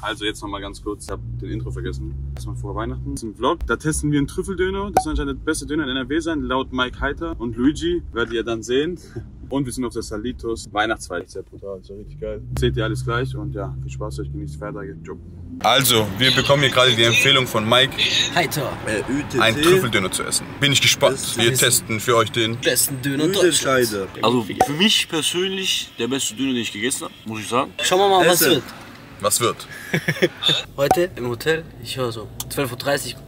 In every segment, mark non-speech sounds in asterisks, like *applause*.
Also jetzt noch mal ganz kurz, ich habe den Intro vergessen. Das war vor Weihnachten. Das ist ein Vlog. Da testen wir einen Trüffeldöner. Das soll anscheinend der beste Döner in NRW sein, laut Mike Heiter und Luigi. Werdet ihr dann sehen. Und wir sind auf der Salitos Weihnachtsfeier. Sehr brutal, ist ja richtig geil. Seht ihr alles gleich und ja, viel Spaß euch, genießt die Feiertage. Ciao. Also, wir bekommen hier gerade die Empfehlung von Mike, Heiter. einen Trüffeldöner zu essen. Bin ich gespannt. Wir testen für euch den. Besten Döner Deutschlands. Also für mich persönlich der beste Döner, den ich gegessen habe, muss ich sagen. Schauen wir mal, was wird. Was wird? *laughs* Heute im Hotel, ich höre so 12.30 Uhr,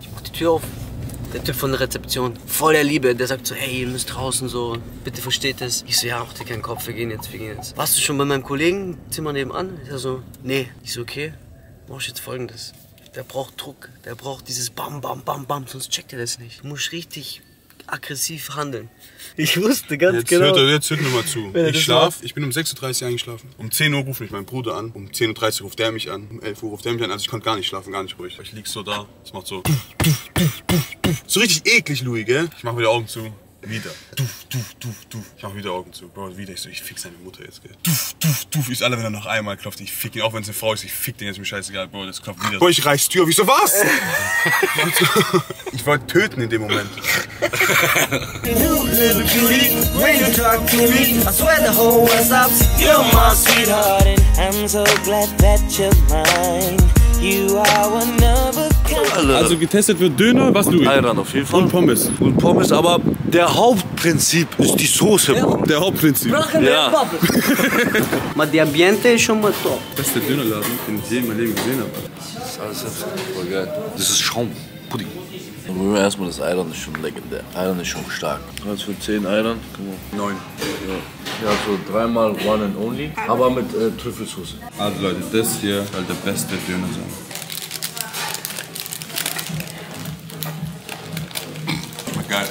ich mach die Tür auf. Der Typ von der Rezeption, voll der Liebe, der sagt so, hey, ihr müsst draußen so, bitte versteht das. Ich so, ja, mach dir keinen Kopf, wir gehen jetzt, wir gehen jetzt. Warst du schon bei meinem Kollegen, Zimmer nebenan? Ich so, nee. Ich so, okay, mach jetzt folgendes. Der braucht Druck, der braucht dieses Bam, Bam, Bam, Bam, sonst checkt er das nicht. Du musst richtig aggressiv handeln. Ich wusste ganz Jetzt genau. hört, er- jetzt hört mir mal zu. Ich schlaf, ich bin um 6.30 Uhr eingeschlafen. Um 10 Uhr ruft mich mein Bruder an. Um 10.30 Uhr ruft der mich an. Um 11 Uhr ruft der mich an. Also ich konnte gar nicht schlafen, gar nicht ruhig. Ich lieg so da. Es macht so. So richtig eklig, Louis, gell? Ich mach wieder Augen zu. Wieder. Duf, duf, duf, duf. Ich mach wieder Augen zu. Bro, wieder. Ich so, ich fick seine Mutter jetzt, gell? Duf, duf, duf. Ich alle, wenn er noch einmal klopft. Ich fick ihn. Auch wenn es eine Frau ist, ich fick den jetzt mir scheißegal. Bro, das klopft wieder. Bro, ich reiß Tür auf. Ich so, was? ich wollte töten in dem Moment. little cutie, when you talk to me, I swear the whole world stops. You're my sweetheart, and I'm so glad that you're mine. You are one of a kind. Also getestet wird Döner, was Louis? Ayran auf jeden Fall. Und Pommes. Und Pommes, aber der Hauptprinzip ist die Soße, Bro. Der Hauptprinzip. Ja. Ma *laughs* die Ambiente ist schon mal top. Beste Dönerladen, den ich je in meinem Leben gesehen habe. Das ist alles voll geil. Das ist Schaum. Pudding. Und wir erstmal das Ayran ist schon legendär. Ayran ist schon stark. Also für 10 Ayran, guck mal. Neun. Ja, so dreimal One and Only, aber mit äh, Trüffelsoße. Also Leute, das hier soll der beste Döner sein. Schmeckt geil.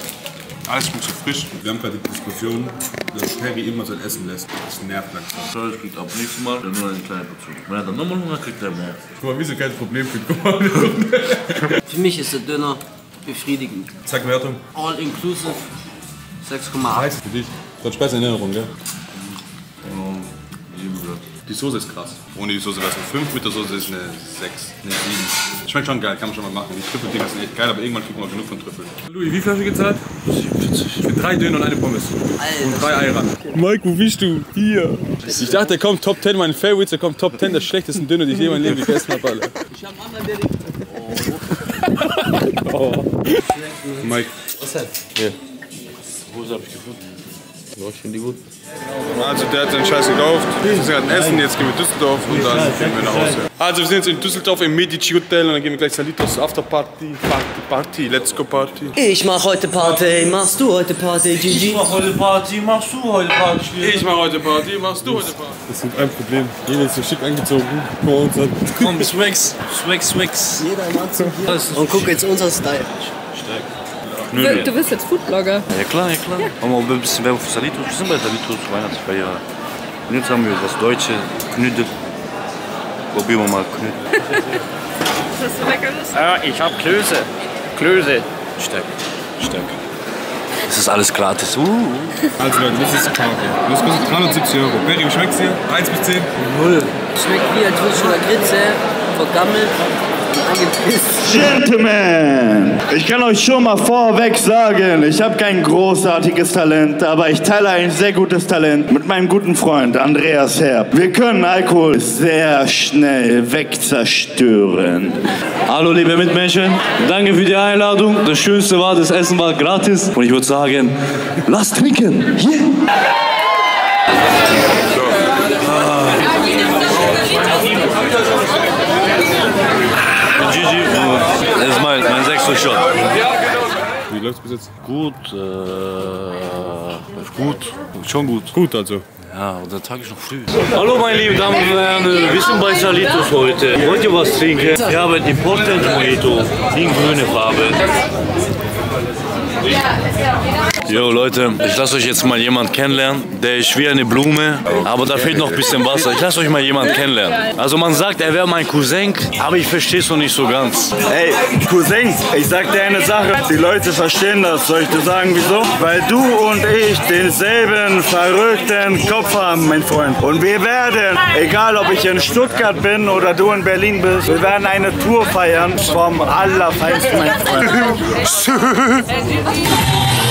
Alles schmeckt so frisch. Wir haben gerade die Diskussion, dass Perry immer sein Essen lässt. Das nervt langsam. Charles kriegt ab nächstes Mal nur eine kleine Portion. Wenn er dann nochmal Hunger kriegt, er mehr. Guck mal, wieso kein Problem für. *laughs* Für mich ist der Döner befriedigend. Sag Wertung. All inclusive 6,8. Heiß für dich. Dann Speise in Erinnerung, gell? Die Soße ist krass. Ohne die Soße wäre es eine 5, mit der Soße ist eine 6, eine 7. Schmeckt schon geil, kann man schon mal machen. Die Trüffeldinger sind echt geil, aber irgendwann kriegt man auch genug von Trüffeln. Louis, wie viel hast du gezahlt? 47. Für drei Döner und eine Pommes. Und drei Eier. Mike, wo bist du? Hier. Ich dachte, der kommt Top 10 meine Favorites, der kommt Top 10 der schlechtesten Döner, die ich je in meinem Leben gegessen habe, Alter. Ich hab einen anderen, der Oh. Mike. Was hat? Hose hab ich gefunden. Ja, ich finde die gut. Also der hat seinen Scheiß gekauft. Wir sind gerade essen, jetzt gehen wir in Düsseldorf und dann gehen wir nach Hause. Also wir sind jetzt in Düsseldorf im Medici Hotel und dann gehen wir gleich Salitos After Party. Party, Party, Let's go Party. Ich mach heute Party, machst du heute Party, Gigi? mach heute Party, machst du heute Party? Ich mach heute Party, machst du heute Party? Das ist ein Problem. Jeder ist so schick angezogen. Guck mal uns an. Komm, Swags, Swags, Swags. Jeder im Anzug hier. Und guck jetzt unser Style. Knödel. Du bist jetzt Foodblogger. Ja klar, ja klar. Machen wir ein bisschen Werbung für Salitos. Wir sind bei Salitos Weihnachtsfeier. Und jetzt haben wir das deutsche Knödel. Probieren wir mal Knödel. Was *laughs* so lecker ist. Ja, ich hab Klöße. Klöße. Stark, stark. Es ist alles gratis. Uh. Also Leute, das ist Kaffee. Das kostet 370 Euro. Berry, wie schmeckt's dir? 1 bis 10? Schmeckt wie als würde schon Grütze vergammelt. Gentlemen, ich kann euch schon mal vorweg sagen, ich habe kein großartiges Talent, aber ich teile ein sehr gutes Talent mit meinem guten Freund Andreas Herb. Wir können Alkohol sehr schnell wegzerstören. Hallo liebe Mitmenschen, danke für die Einladung. Das Schönste war, das Essen war gratis. Und ich würde sagen, lasst trinken. Yeah. Gigi, das ist mein, mein sechster Shot. Wie läuft's bis jetzt? Gut, äh, läuft gut, schon gut. Gut also. Ja, und der Tag ist noch früh. Hallo meine lieben Damen und Herren, wir sind bei Salitos heute. Wollt ihr was trinken? Wir haben Important Mojito in grüne Farbe. Jo Leute, ich lasse euch jetzt mal jemand kennenlernen, der ist wie eine Blume, aber da fehlt noch ein bisschen Wasser. Ich lasse euch mal jemand kennenlernen. Also man sagt, er wäre mein Cousin, aber ich verstehe es noch nicht so ganz. Ey, Cousin, ich sag dir eine Sache. Die Leute verstehen das. Soll ich dir sagen, wieso? Weil du und ich denselben verrückten Kopf haben, mein Freund. Und wir werden, egal ob ich in Stuttgart bin oder du in Berlin bist, wir werden eine Tour feiern vom Allerfeinsten, mein Freund. *laughs*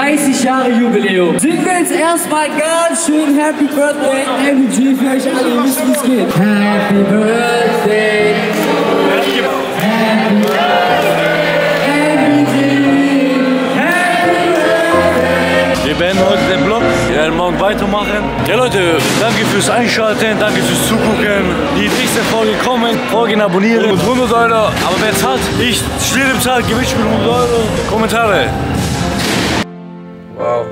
30 Jahre Jubiläum sind wir jetzt erstmal ganz schön Happy Birthday MPG für euch alle, ihr wisst wie es geht. Happy Birthday. Happy Wir beenden heute den Vlog. Wir werden morgen weitermachen. Ja Leute, danke fürs Einschalten, danke fürs Zugucken. Die nächste Folge kommen. Folgen abonnieren. Und 100 Euro. Aber wer zahlt? Ich. Schlimm zahlt Gewinnspiel 100 Euro. Kommentare. Wow.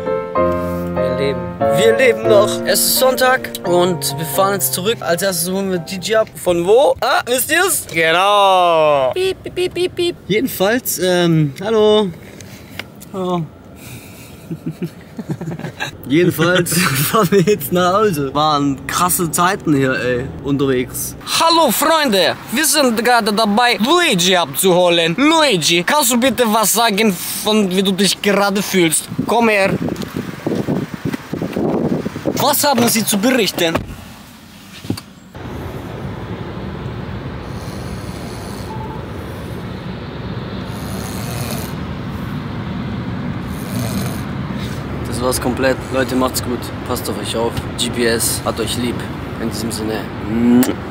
Wir leben. Wir leben noch. Es ist Sonntag und wir fahren jetzt zurück. Als erstes holen wir DJ ab. Von wo? Ah, wisst ihr's? Genau. Piep, piep, piep, piep, piep. Jedenfalls, ähm, hallo. Hallo. *laughs* Jedenfalls *laughs* fahren wir jetzt nach Hause. Waren krasse Zeiten hier, ey, unterwegs. Hallo Freunde, wir sind gerade dabei, Luigi abzuholen. Luigi, kannst du bitte was sagen, von wie du dich gerade fühlst? Komm her. Was haben Sie zu berichten? War's komplett. Leute, macht's gut. Passt auf euch auf. GPS hat euch lieb. In diesem Sinne.